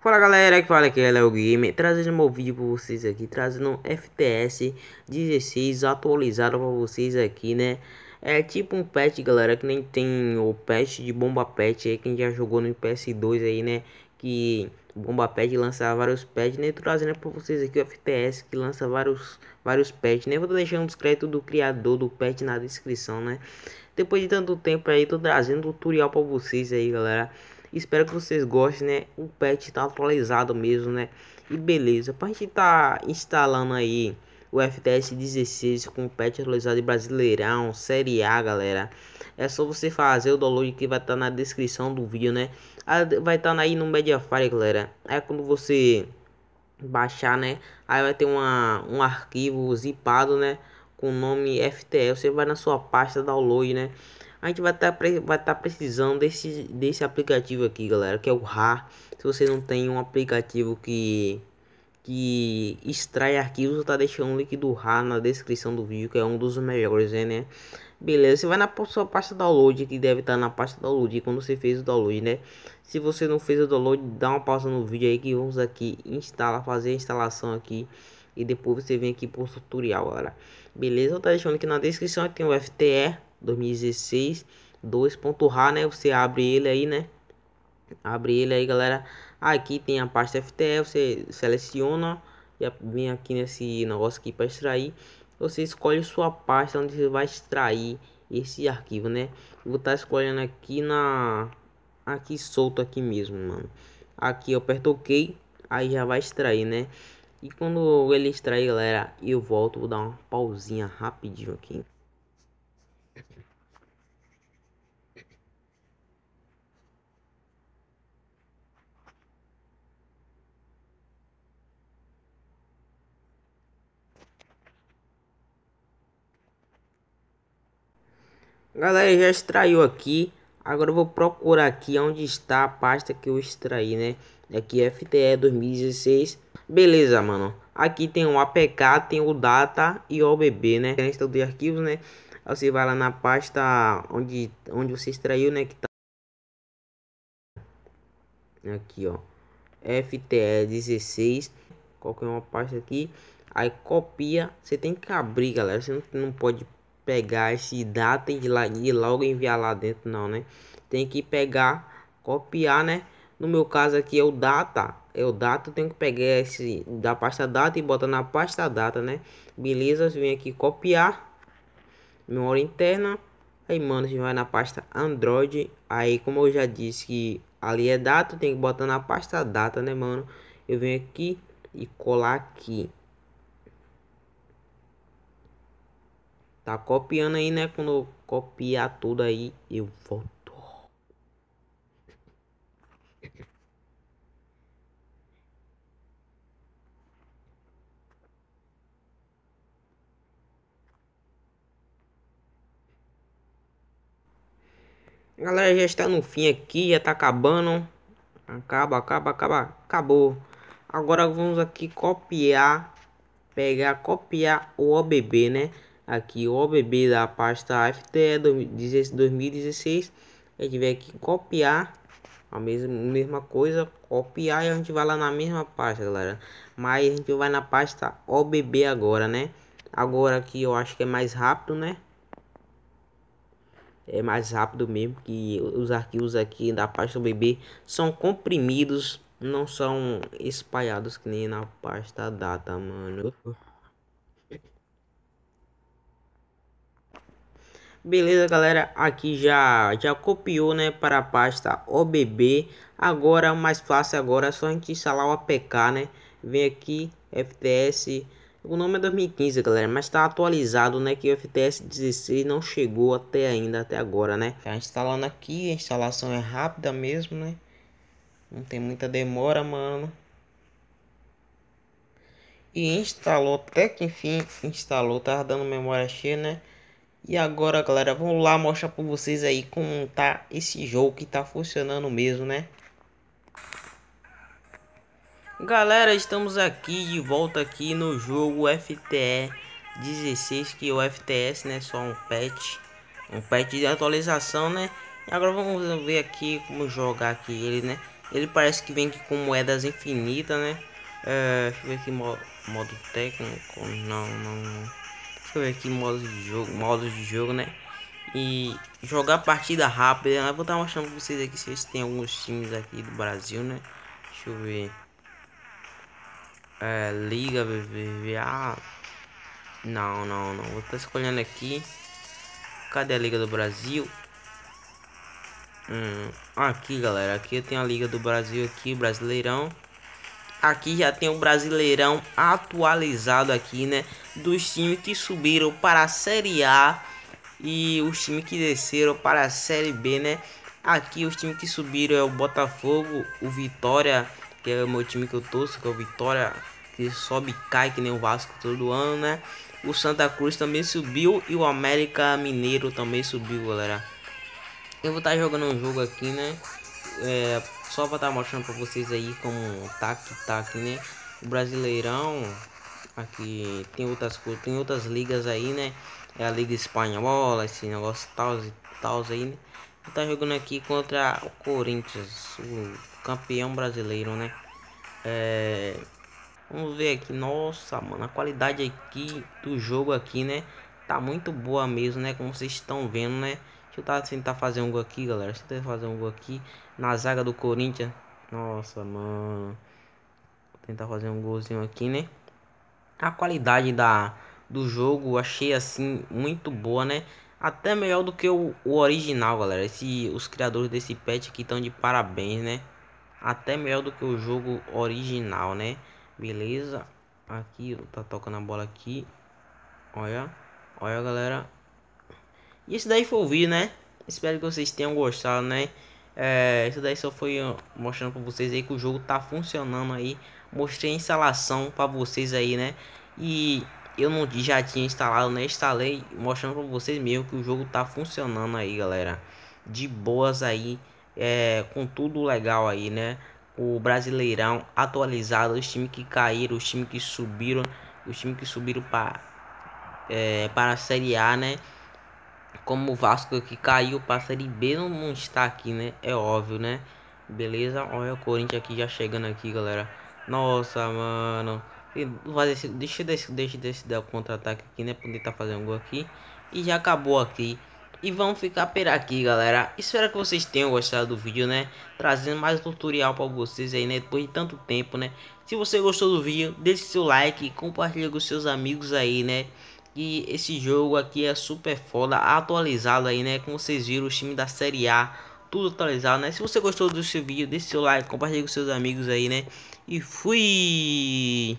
Fala galera, que fala aqui é Léo Game, trazendo um vídeo para vocês aqui, trazendo um FTS 16 atualizado para vocês aqui, né? É tipo um patch, galera, que nem tem o patch de bomba patch aí, quem já jogou no PS2 aí, né? Que bomba patch lança vários patches, né? Trazendo para vocês aqui o FTS que lança vários vários patches, né? Vou deixando os créditos do criador do patch na descrição, né? Depois de tanto tempo aí, tô trazendo tutorial para vocês aí, galera. Espero que vocês gostem, né? O patch tá atualizado mesmo, né? E beleza, pra gente tá instalando aí o FTS 16 com o patch atualizado de Brasileirão, Série A, galera. É só você fazer o download que vai estar tá na descrição do vídeo, né? Vai estar tá aí no Mediafire, galera. É quando você baixar, né? Aí vai ter uma, um arquivo zipado, né? Com o nome FTL. Você vai na sua pasta download, né? a gente vai estar tá, vai tá precisando desse, desse aplicativo aqui, galera, que é o RAR. Se você não tem um aplicativo que que extrai arquivos, tá deixando o link do RAR na descrição do vídeo, que é um dos melhores, né? Beleza, você vai na sua pasta download, que deve estar tá na pasta download quando você fez o download, né? Se você não fez o download, dá uma pausa no vídeo aí que vamos aqui instalar, fazer a instalação aqui e depois você vem aqui pro tutorial, galera. Beleza? Eu tá deixando aqui na descrição, tem o FTE 2016 2.ra, né? Você abre ele aí, né? Abre ele aí, galera. Aqui tem a pasta FTL, você seleciona e vem aqui nesse negócio aqui para extrair. Você escolhe sua pasta onde você vai extrair esse arquivo, né? vou estar tá escolhendo aqui na aqui solto aqui mesmo, mano. Aqui eu aperto OK, aí já vai extrair, né? E quando ele extrair, galera, eu volto, vou dar uma pausinha rapidinho aqui. Galera, já extraiu aqui. Agora eu vou procurar aqui onde está a pasta que eu extraí, né? Aqui FTE 2016. Beleza, mano. Aqui tem o APK, tem o data e o OBB, né? Lista de arquivos, né? Você vai lá na pasta onde, onde você extraiu, né? Que tá aqui, ó. FTE 16. Qualquer uma pasta aqui. Aí copia. Você tem que abrir, galera. Você não, não pode pegar esse data e, lá, e logo enviar lá dentro não, né? Tem que pegar, copiar, né? No meu caso aqui é o data, é o data, tenho que pegar esse da pasta data e botar na pasta data, né? Beleza, vem aqui copiar memória interna. Aí, mano, a gente vai na pasta Android. Aí, como eu já disse que ali é data, tem que botar na pasta data, né, mano? Eu venho aqui e colar aqui. Tá copiando aí, né? Quando eu copiar tudo aí, eu volto. Galera, já está no fim aqui, já tá acabando. Acaba, acaba, acaba, acabou. Agora vamos aqui copiar, pegar, copiar o OBB, né? Aqui o OBB da pasta FTE 2016 a gente vai aqui copiar a mesma, mesma coisa copiar e a gente vai lá na mesma pasta galera. Mas a gente vai na pasta OBB agora né? Agora aqui eu acho que é mais rápido né? É mais rápido mesmo que os arquivos aqui da pasta OBB são comprimidos não são espalhados que nem na pasta data mano Beleza, galera, aqui já já copiou, né, para a pasta OBB. Agora, mais fácil agora é só a gente instalar o APK, né? Vem aqui, FTS, o nome é 2015, galera, mas está atualizado, né, que o FTS 16 não chegou até ainda, até agora, né? Tá instalando aqui, a instalação é rápida mesmo, né? Não tem muita demora, mano. E instalou, até que enfim instalou, tava dando memória cheia, né? E agora, galera, vamos lá mostrar para vocês aí como tá esse jogo que tá funcionando mesmo, né? Galera, estamos aqui de volta aqui no jogo FTE 16, que é o FTS, né, só um patch. um patch de atualização, né? E agora vamos ver aqui como jogar aqui ele, né? Ele parece que vem com moedas infinitas, né? É, deixa eu ver aqui modo, técnico, não, não, Deixa eu ver aqui modos de jogo, modos de jogo, né? E jogar partida rápida, eu vou estar mostrando pra vocês aqui se têm alguns times aqui do Brasil, né? Deixa eu ver. É, Liga BBVA. Não, não, não. Vou estar escolhendo aqui. Cadê a Liga do Brasil? Hum, aqui, galera. Aqui eu tenho a Liga do Brasil aqui, Brasileirão. Aqui já tem o Brasileirão atualizado aqui, né? Dos times que subiram para a Série A e os times que desceram para a Série B, né? Aqui os times que subiram é o Botafogo, o Vitória, que é o meu time que eu torço, que é o Vitória, que sobe e cai que nem o Vasco todo ano, né? O Santa Cruz também subiu e o América Mineiro também subiu, galera. Eu vou estar tá jogando um jogo aqui, né? É, só para estar tá mostrando para vocês aí como tá que tá né? O Brasileirão, aqui tem outras coisas, tem outras ligas aí, né? É a Liga Espanhola, esse negócio tal e tal aí, né? Tá jogando aqui contra o Corinthians, o campeão brasileiro, né? É, Vamos ver aqui, nossa, mano, a qualidade aqui do jogo aqui, né? Tá muito boa mesmo, né? Como vocês estão vendo, né? Deixa eu tentar fazer um gol aqui, galera. Deixa eu tentar fazer um gol aqui na zaga do Corinthians. Nossa, mano. Vou tentar fazer um golzinho aqui, né? A qualidade da, do jogo achei assim muito boa, né? Até melhor do que o, o original, galera. Esse, os criadores desse patch aqui estão de parabéns, né? Até melhor do que o jogo original, né? Beleza. Aqui, tá tocando a bola aqui. Olha. Olha, galera. E esse daí foi o vídeo, né? Espero que vocês tenham gostado, né? É, isso daí só foi mostrando para vocês aí que o jogo tá funcionando aí. Mostrei a instalação para vocês aí, né? E eu não já tinha instalado, né? Instalei mostrando para vocês mesmo que o jogo tá funcionando aí, galera. De boas aí, é, com tudo legal aí, né? o Brasileirão atualizado, os times que caíram, os times que subiram, os times que subiram para é, para a Série A, né? Como o Vasco que caiu para a Série B não, não está aqui, né? É óbvio, né? Beleza? Olha o Corinthians aqui já chegando aqui, galera. Nossa, mano. Deixa, deixa, deixa, deixa, deixa dar o contra-ataque aqui, né? Tentar fazer um gol aqui. E já acabou aqui. E vamos ficar por aqui, galera. Espero que vocês tenham gostado do vídeo, né? Trazendo mais tutorial para vocês aí, né? Depois de tanto tempo, né? Se você gostou do vídeo, deixe seu like, compartilhe com seus amigos aí, né? E esse jogo aqui é super foda, atualizado aí, né? Como vocês viram, o time da Série A, tudo atualizado, né? Se você gostou do seu vídeo, deixe seu like, compartilhe com seus amigos aí, né? E fui!